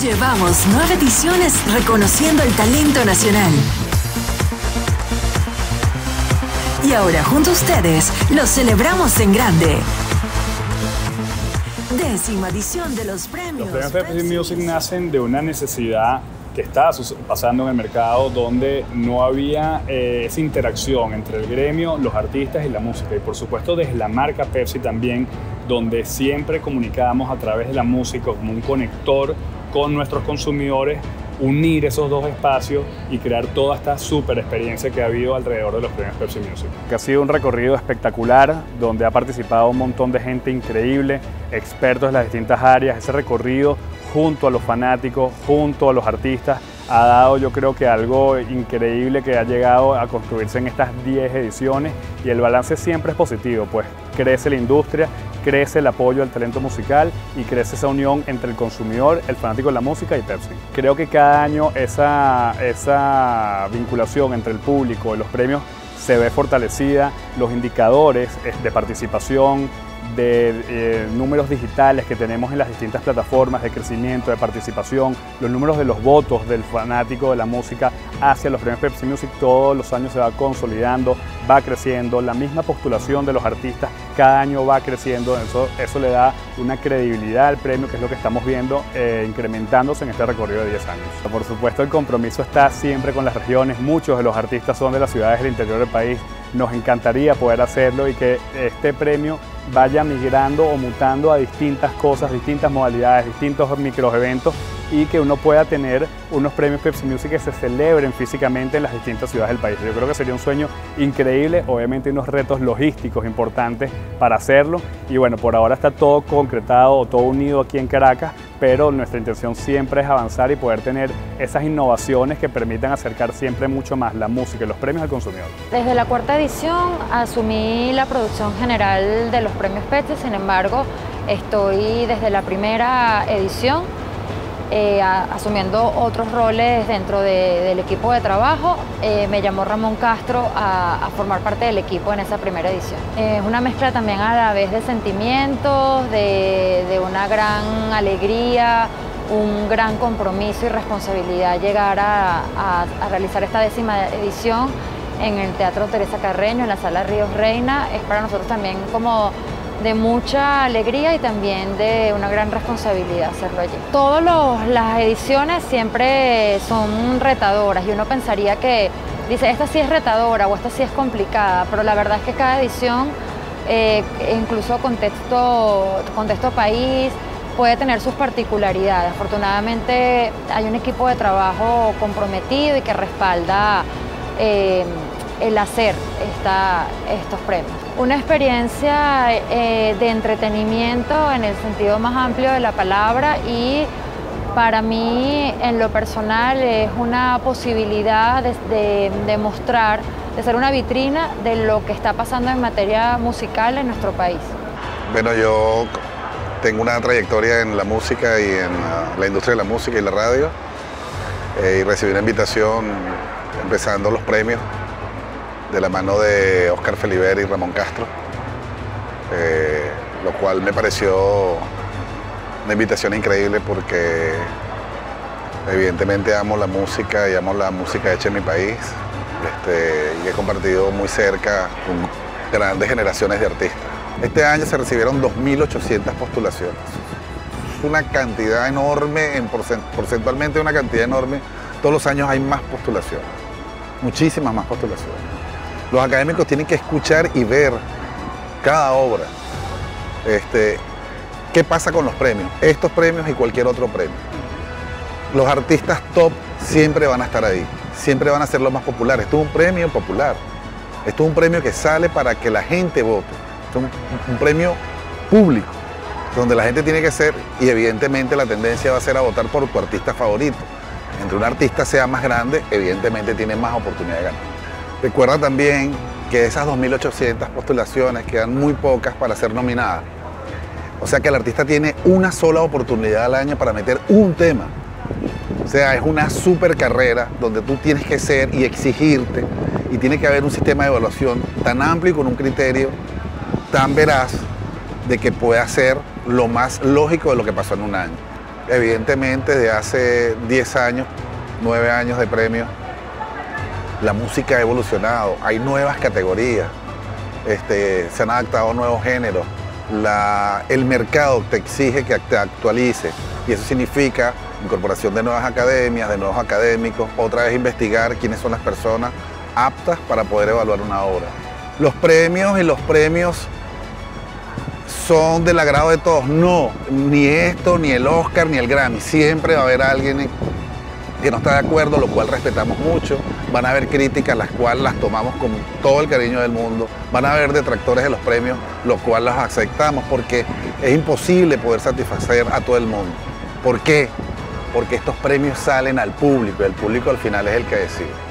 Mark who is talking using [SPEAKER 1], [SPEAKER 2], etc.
[SPEAKER 1] Llevamos nueve ediciones reconociendo el talento nacional. Y ahora junto a ustedes lo celebramos en grande. Décima edición de los premios.
[SPEAKER 2] Los premios Pepsi Music nacen de una necesidad que está pasando en el mercado donde no había eh, esa interacción entre el gremio, los artistas y la música. Y por supuesto desde la marca Pepsi también, donde siempre comunicamos a través de la música como un conector con nuestros consumidores unir esos dos espacios y crear toda esta super experiencia que ha habido alrededor de los premios Pepsi Music. Que ha sido un recorrido espectacular donde ha participado un montón de gente increíble, expertos en las distintas áreas. Ese recorrido junto a los fanáticos, junto a los artistas, ha dado yo creo que algo increíble que ha llegado a construirse en estas 10 ediciones y el balance siempre es positivo, pues crece la industria, crece el apoyo al talento musical y crece esa unión entre el consumidor, el fanático de la música y Pepsi. Creo que cada año esa, esa vinculación entre el público y los premios se ve fortalecida, los indicadores eh, de participación, de eh, números digitales que tenemos en las distintas plataformas de crecimiento, de participación, los números de los votos del fanático de la música hacia los premios Pepsi Music todos los años se va consolidando, va creciendo, la misma postulación de los artistas cada año va creciendo, eso, eso le da una credibilidad al premio, que es lo que estamos viendo eh, incrementándose en este recorrido de 10 años. Por supuesto el compromiso está siempre con las regiones, muchos de los artistas son de las ciudades del interior del país, nos encantaría poder hacerlo y que este premio vaya migrando o mutando a distintas cosas, distintas modalidades, distintos microeventos y que uno pueda tener unos premios Pepsi Music que se celebren físicamente en las distintas ciudades del país. Yo creo que sería un sueño increíble, obviamente unos retos logísticos importantes para hacerlo y bueno, por ahora está todo concretado, todo unido aquí en Caracas, pero nuestra intención siempre es avanzar y poder tener esas innovaciones que permitan acercar siempre mucho más la música y los premios al consumidor.
[SPEAKER 3] Desde la cuarta edición asumí la producción general de los premios Pepsi, sin embargo estoy desde la primera edición eh, asumiendo otros roles dentro del equipo de trabajo. Eh, me llamó Ramón Castro a, formar parte del equipo en esa primera edición. es una mezcla también a la vez de sentimientos, de, una gran alegría, un gran compromiso y responsabilidad llegar a, a, realizar esta décima edición en el Teatro Teresa Carreño, en la Sala Ríos Reina. Es para nosotros también como de mucha alegría y también de una gran responsabilidad hacerlo allí. Todas las ediciones siempre son retadoras y uno pensaría que dice esta sí es retadora o esta sí es complicada, pero la verdad es que cada edición, eh, incluso contexto, contexto país, puede tener sus particularidades. Afortunadamente hay un equipo de trabajo comprometido y que respalda eh, el hacer estos premios. Una experiencia eh, de entretenimiento en el sentido más amplio de la palabra y para mí en lo personal es una posibilidad de, mostrar, de ser una vitrina de lo que está pasando en materia musical en nuestro país.
[SPEAKER 4] Bueno, yo tengo una trayectoria en la música y en la, industria de la música y la radio eh, y recibí una invitación empezando los premios de la mano de Oscar Feliber y Ramón Castro, eh, lo cual me pareció una invitación increíble porque evidentemente amo la música y amo la música hecha en mi país este, y he compartido muy cerca con grandes generaciones de artistas. Este año se recibieron 2.800 postulaciones. Una cantidad enorme, en porcentualmente una cantidad enorme. Todos los años hay más postulaciones, muchísimas más postulaciones. Los académicos tienen que escuchar y ver cada obra. Este, ¿Qué pasa con los premios? Estos premios y cualquier otro premio. Los artistas top siempre van a estar ahí, siempre van a ser los más populares. Esto es un premio popular. Esto es un premio que sale para que la gente vote. Esto es un, un premio público, donde la gente tiene que ser, y evidentemente la tendencia va a ser a votar por tu artista favorito. Entre un artista sea más grande, evidentemente tiene más oportunidad de ganar. Recuerda también que esas 2.800 postulaciones quedan muy pocas para ser nominadas. O sea que el artista tiene una sola oportunidad al año para meter un tema. O sea, es una super carrera donde tú tienes que ser y exigirte y tiene que haber un sistema de evaluación tan amplio y con un criterio tan veraz de que pueda ser lo más lógico de lo que pasó en un año. Evidentemente, desde hace 10 años, 9 años de premios, la música ha evolucionado, hay nuevas categorías, este, se han adaptado nuevos géneros, el mercado te exige que te actualices y eso significa incorporación de nuevas academias, de nuevos académicos, otra vez investigar quiénes son las personas aptas para poder evaluar una obra. Los premios y los premios son del agrado de todos. No, ni esto, ni el Oscar, ni el Grammy. Siempre va a haber alguien que no está de acuerdo, lo cual respetamos mucho. Van a haber críticas, las cuales las tomamos con todo el cariño del mundo. Van a haber detractores de los premios, lo cual las aceptamos porque es imposible poder satisfacer a todo el mundo. ¿Por qué? Porque estos premios salen al público el público al final es el que decide.